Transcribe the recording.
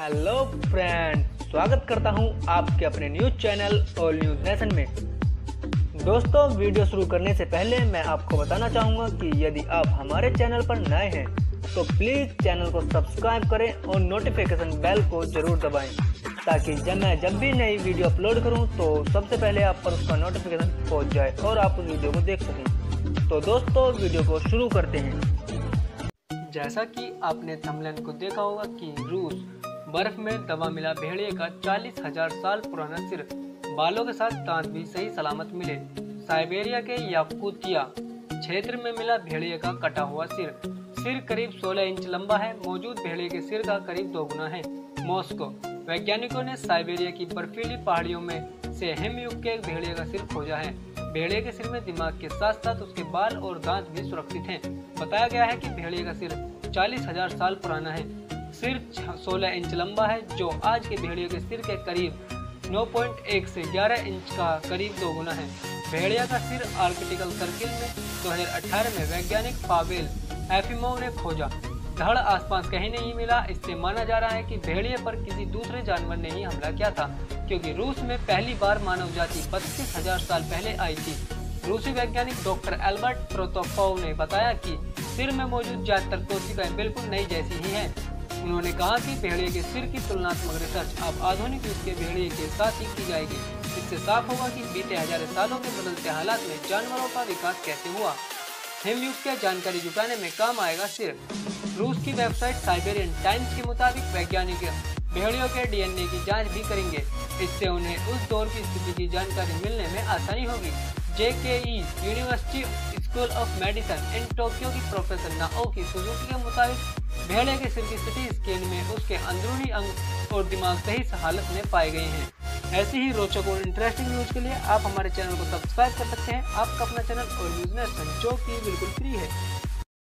Hello friend स्वागत करता हूँ आपके अपने news channel all news nation में। दोस्तों वीडियो शुरू करने से पहले मैं आपको बताना चाहूँगा कि यदि आप हमारे चैनल पर नए हैं तो प्लीज़ चैनल को सब्सक्राइब करें और नोटिफिकेशन बेल को ज़रूर दबाएँ, ताकि जब मैं जब भी नई वीडियो अपलोड करूँ तो सबसे पहले आप पर उसका नोटिफिकेशन पहुँच जाए और आप उस वीडियो को देख सकें। तो दोस्तों वीडियो को शुरू करते हैं। जैसा कि आपने थंबनेल को देखा होगा कि रूस बर्फ़ में दबा मिला भेड़िए का चालीस हज़ार साल पुराना सिर। बालों के साथ दांत भी सही सलामत मिले। साइबेरिया के याकूतिया क्षेत्र में मिला भेड़िए का कटा हुआ सिर। सिर करीब 16 इंच लंबा है। मौजूद भेड़िए के सिर का करीब दो गुना है। मॉस्को वैज्ञानिकों ने साइबेरिया की बर्फीली पहाड़ियों में से हिमयुग के भेड़िए का सिर खोजा है। भेड़िए के सिर में दिमाग के साथ साथ उसके बाल और दांत भी सुरक्षित हैं। बताया गया है कि भेड़िए का सिर चालीस हज़ार साल पुराना है। सिर 16 इंच लंबा है, जो आज के भेड़ियों के सिर के करीब 9.1 से 11 इंच का करीब दो गुना है। भेड़िया का सिर आर्किटिकल सर्किल में 2018 में वैज्ञानिक पावेल एफिमोव ने खोजा। धड़ आसपास कहीं नहीं मिला, इससे माना जा रहा है कि भेड़िए पर किसी दूसरे जानवर ने ही हमला किया था, क्योंकि रूस में पहली बार मानव जाति बत्तीस हज़ार साल पहले आई थी। रूसी वैज्ञानिक डॉक्टर एल्बर्ट प्रोतोपोव ने बताया कि सिर में मौजूद ज़्यादातर कोशिकाएँ बिल्कुल नई जैसी ही हैं। उन्होंने कहा कि भेड़िए के सिर की तुलनात्मक रिसर्च अब आधुनिक युग के भेड़िए के साथ ही की जाएगी। इससे साफ़ होगा कि बीते हज़ार सालों के बदलते हालात में जानवरों का विकास कैसे हुआ। हिमयुग के जानकारी जुटाने में काम आएगा सिर रूस की वेबसाइट साइबेरियन टाइम्स के मुताबिक वैज्ञानिक भेड़ियों के डीएनए की जाँच भी करेंगे। इससे उन्हें उस दौर की स्थिति की जानकारी मिलने में आसानी होगी। Jikei university school of medicine in Tokyo की प्रोफेसर नाओकी सुजुकी के मुताबिक भेड़े के सिर की सिटी स्कैन में उसके अंदरूनी अंग और दिमाग सही हालत में पाए गए हैं। ऐसी ही रोचक और इंटरेस्टिंग न्यूज़ के लिए आप हमारे चैनल को सब्सक्राइब कर सकते हैं। आपका अपना चैनल और न्यूज़ नेशन जो की बिल्कुल फ्री है।